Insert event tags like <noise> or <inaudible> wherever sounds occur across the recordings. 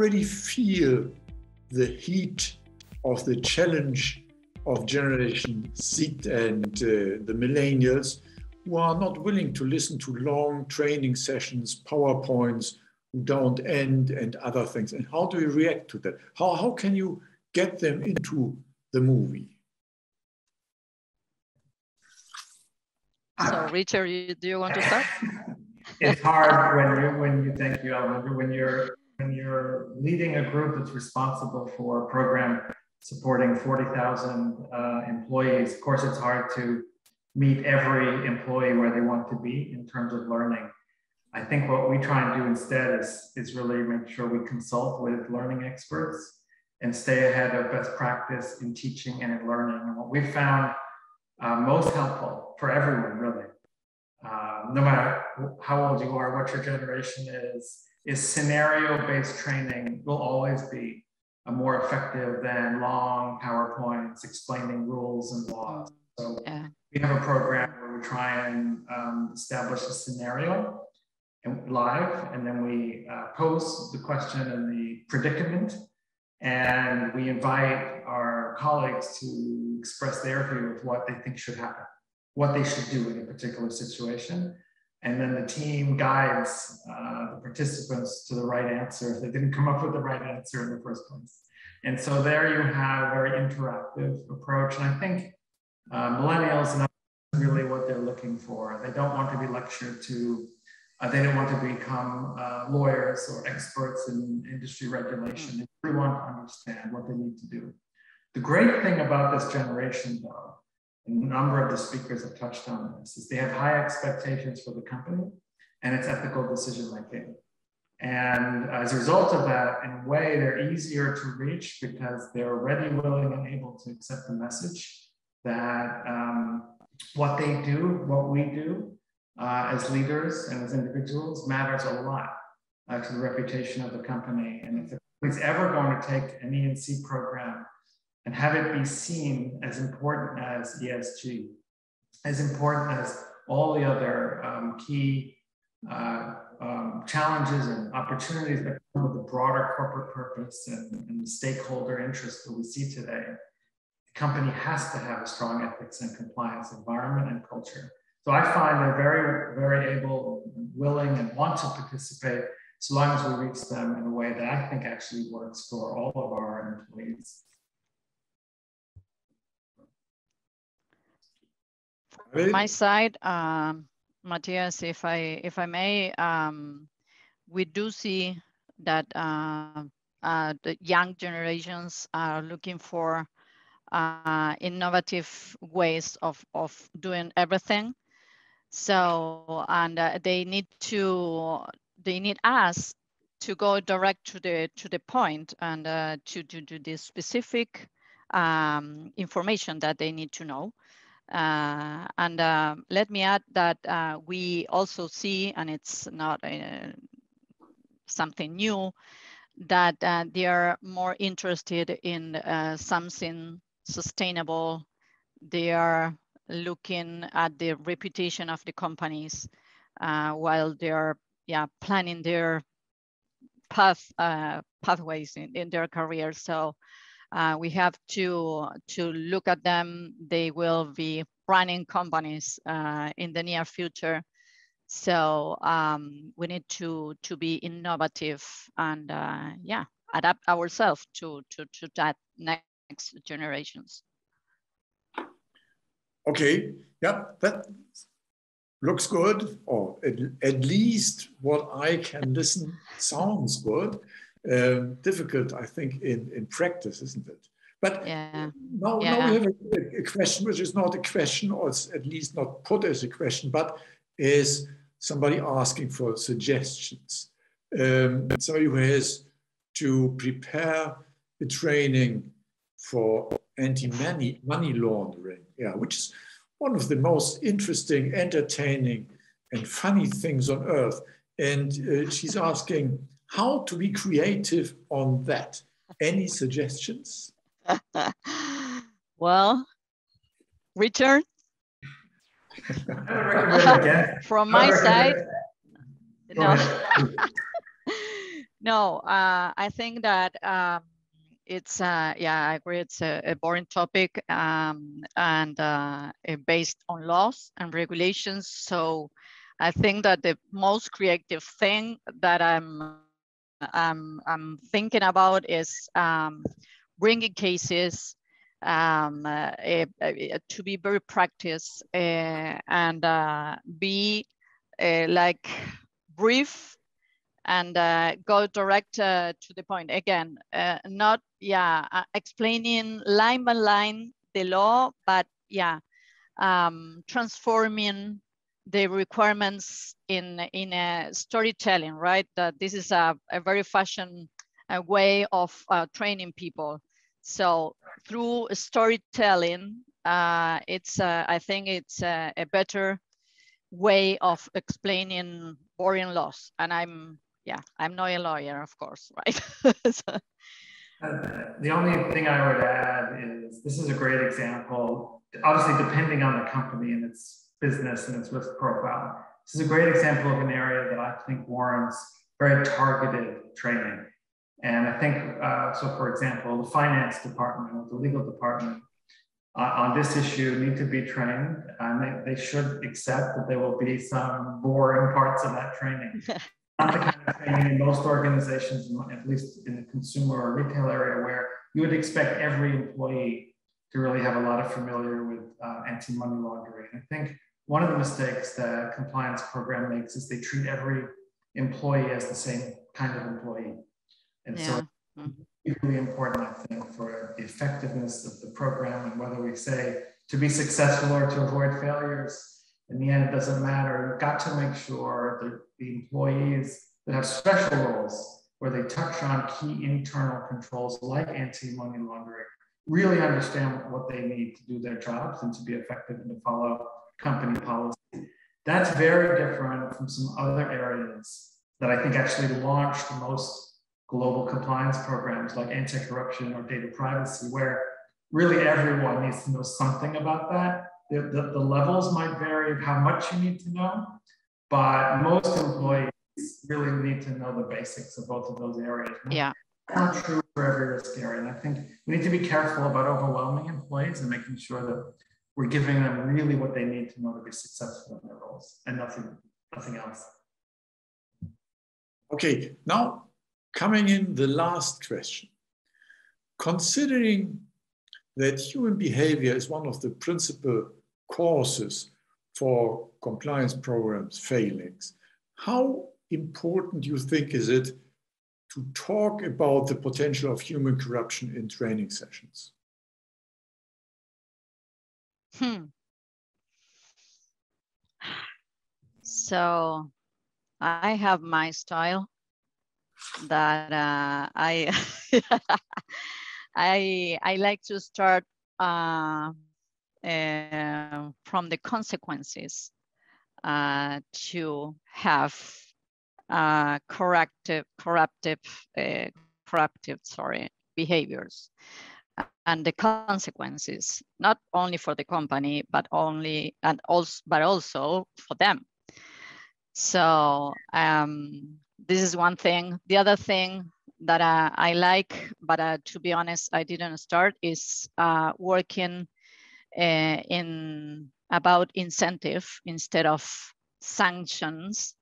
already feel the heat of the challenge of Generation Z and uh, the millennials who are not willing to listen to long training sessions, PowerPoints, who don't end, and other things. And how do you react to that? How, how can you get them into the movie? So, Richard, you, do you want to start? <laughs> it's hard when you when you thank you, Alejandro, when you're when you're leading a group that's responsible for a program supporting 40,000 uh, employees. Of course, it's hard to meet every employee where they want to be in terms of learning. I think what we try and do instead is, is really make sure we consult with learning experts and stay ahead of best practice in teaching and in learning. And what we found uh, most helpful for everyone, really, uh, no matter how old you are, what your generation is, is scenario-based training will always be more effective than long PowerPoints explaining rules and laws. So yeah. we have a program where we try and um, establish a scenario and live, and then we uh, pose the question and the predicament, and we invite our colleagues to express their view of what they think should happen, what they should do in a particular situation. And then the team guides uh, the participants to the right answer if they didn't come up with the right answer in the first place. And so there you have a very interactive approach. And I think uh, millennials know really what they're looking for. They don't want to be lectured to, uh, they don't want to become uh, lawyers or experts in industry regulation. They really want to understand what they need to do. The great thing about this generation, though, a number of the speakers have touched on this, is they have high expectations for the company and its ethical decision making. And as a result of that, in a way, they're easier to reach because they're already willing and able to accept the message that um, what they do, what we do uh, as leaders and as individuals matters a lot uh, to the reputation of the company. And if the company's ever going to take an E&C program and have it be seen as important as ESG, as important as all the other um, key uh, um, challenges and opportunities that come with the broader corporate purpose and, and the stakeholder interest that we see today, the company has to have a strong ethics and compliance environment and culture. So I find they're very, very able, willing, and want to participate so long as we reach them in a way that I think actually works for all of our employees. My side, um, Matthias, if I if I may, um, we do see that uh, uh, the young generations are looking for uh, innovative ways of of doing everything. So and uh, they need to they need us to go direct to the to the point and uh, to to do the specific um, information that they need to know. Uh, and uh, let me add that uh, we also see, and it's not uh, something new, that uh, they are more interested in uh, something sustainable. They are looking at the reputation of the companies while they are yeah, planning their path pathways in, in their career. So uh, we have to to look at them. They will be running companies uh, in the near future. So um, we need to to be innovative and uh, yeah, adapt ourselves to to to that next generations. Okay, yeah, that looks good, or at, at least what I can listen sounds good um, difficult, I think, in, in practice, isn't it? But yeah. now, yeah. now we have a, a, question which is not a question, or it's at least not put as a question, but is somebody asking for suggestions. Um, somebody who has to prepare a training for anti-money money laundering, yeah, which is one of the most interesting, entertaining, and funny things on earth. And uh, she's asking, how to be creative on that. Any suggestions? <laughs> well, Richard. <laughs> From my side, no. <laughs> no, uh, I think that um, it's uh, yeah, I agree. It's a, a boring topic um, and uh, based on laws and regulations. So I think that the most creative thing that I'm I'm, I'm thinking about is um, bringing cases um, uh, to be very practice uh, and uh, be uh, like brief and uh, go direct uh, to the point. Again not yeah explaining line by line the law but yeah um, transforming the requirements in in a storytelling right that this is a, a very fashion a way of training people so through storytelling, uh, it's uh, I think it's a, a, better way of explaining boring laws. And I'm yeah, I'm not a lawyer, of course, right? <laughs> so. uh, the only thing I would add is this is a great example. Obviously, depending on the company and its business and its risk profile, this is a great example of an area that I think warrants very targeted training. And I think, uh, so for example, the finance department or the legal department uh, on this issue need to be trained and they, they should accept that there will be some boring parts of that training. <laughs> Not the kind of training in most organizations, at least in the consumer or retail area, where you would expect every employee to really have a lot of familiar with uh, anti-money laundering. I think one of the mistakes that compliance program makes is they treat every employee as the same kind of employee. And yeah. so mm-hmm. equally important, I think, for the effectiveness of the program and whether we say to be successful or to avoid failures. In the end, it doesn't matter. You've got to make sure that the employees that have special roles where they touch on key internal controls like anti-money laundering really understand what they need to do their jobs and to be effective and to follow company policy. That's very different from some other areas that I think actually launched the most global compliance programs like anti-corruption or data privacy, where really everyone needs to know something about that. The, the, the, levels might vary of how much you need to know, but most employees really need to know the basics of both of those areas. Yeah. Not true for every risk area. And I think we need to be careful about overwhelming employees and making sure that we're giving them really what they need to know to be successful in their roles and nothing, nothing else. Okay, now Coming in the last question. Considering that human behavior is one of the principal causes for compliance programs failings, how important do you think is it to talk about the potential of human corruption in training sessions? Hmm. So I have my style that uh, I <laughs> I I like to start uh, uh, from the consequences uh, to have uh, corrective corruptive uh, corruptive sorry behaviors and the consequences not only for the company but only and also but also for them so um, this is one thing. The other thing that uh, I like, but uh, to be honest, I didn't start, is uh, working uh, in about incentive instead of sanctions.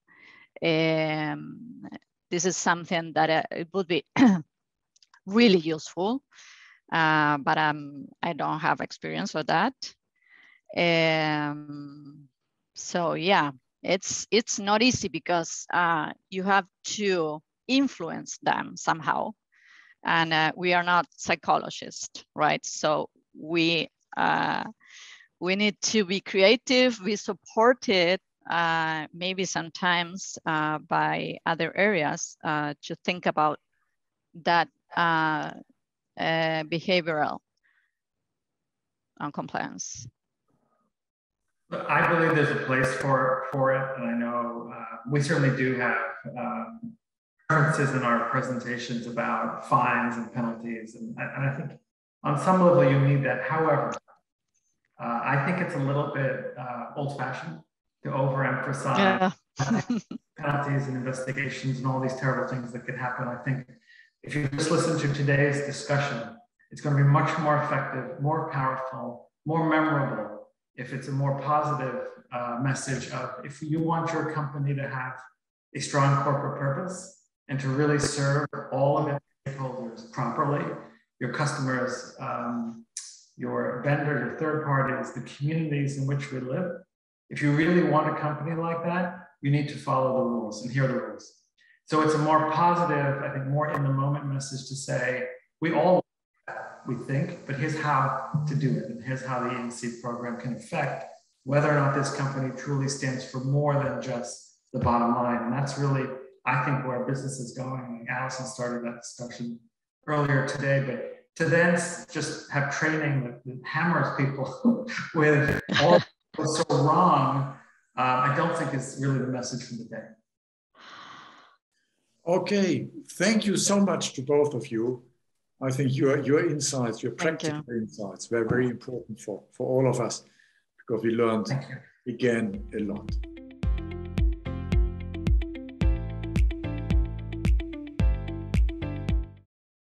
Um, this is something that uh, it would be <clears throat> really useful, uh, but um, I don't have experience with that. Um, so yeah, it's it's not easy because uh, you have to influence them somehow and uh, we are not psychologists right so we uh, we need to be creative be supported uh, maybe sometimes uh, by other areas uh, to think about that behavioral compliance I believe there's a place for for it, and I know uh, we certainly do have um, preferences in our presentations about fines and penalties, and, and I think on some level you need that. However, uh, I think it's a little bit uh, old-fashioned to overemphasize yeah. <laughs> penalties and investigations and all these terrible things that could happen. I think if you just listen to today's discussion, it's going to be much more effective, more powerful, more memorable if it's a more positive uh, message of if you want your company to have a strong corporate purpose and to really serve all of its stakeholders properly, your customers, um, your vendor, your third parties, the communities in which we live. If you really want a company like that, you need to follow the rules, and here are the rules. So it's a more positive, I think, more in the moment message to say, we all we think, but here's how to do it, and here's how the E&C program can affect whether or not this company truly stands for more than just the bottom line. And that's really, I think, where business is going. Allison started that discussion earlier today, but to then just have training that, that hammers people <laughs> with all so wrong, uh, I don't think is really the message from the day. Okay, thank you so much to both of you. I think your your insights, your practical you. insights, were very important for, for all of us because we learned again a lot.